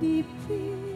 deep peace.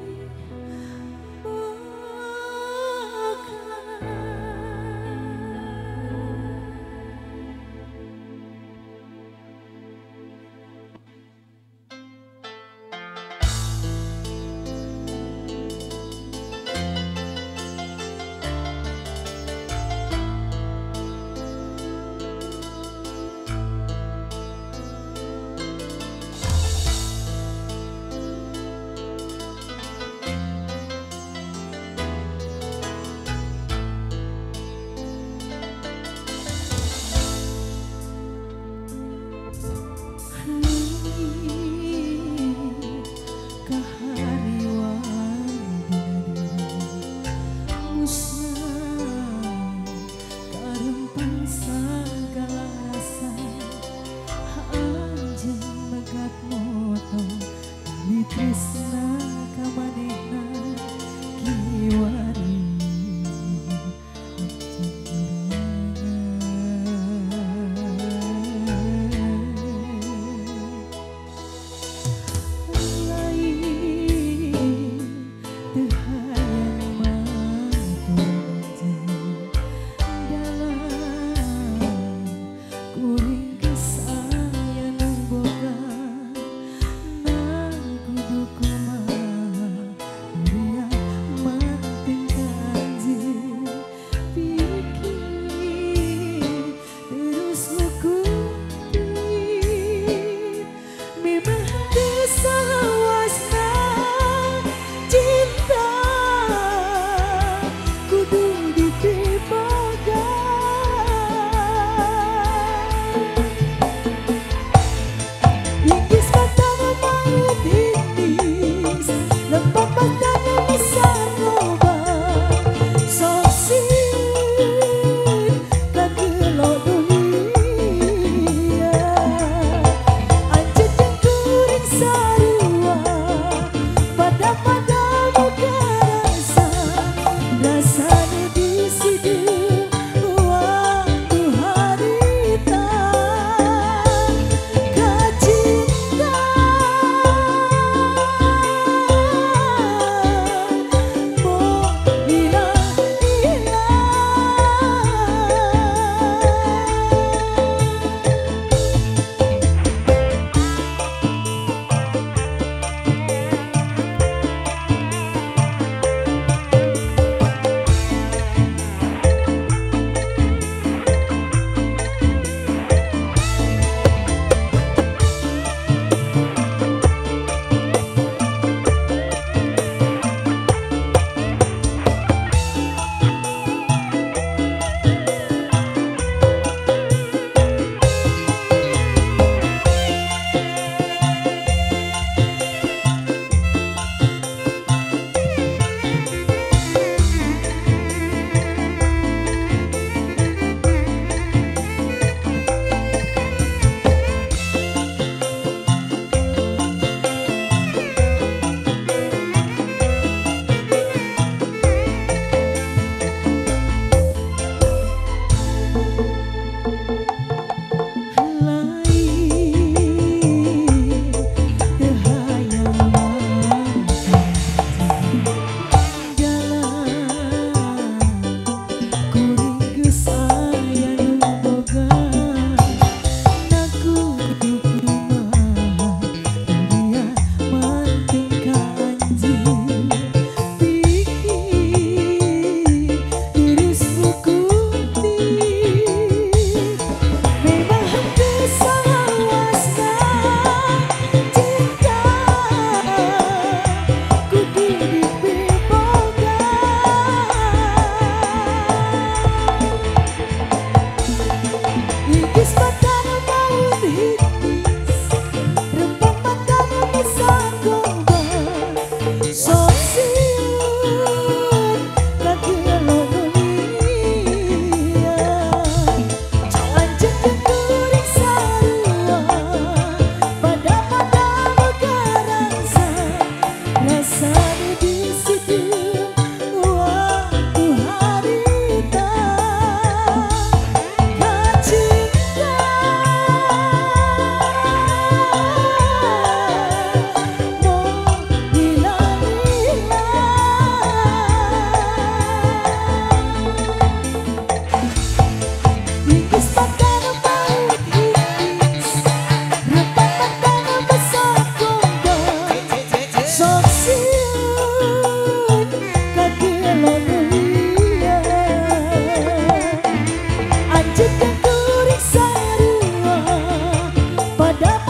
ada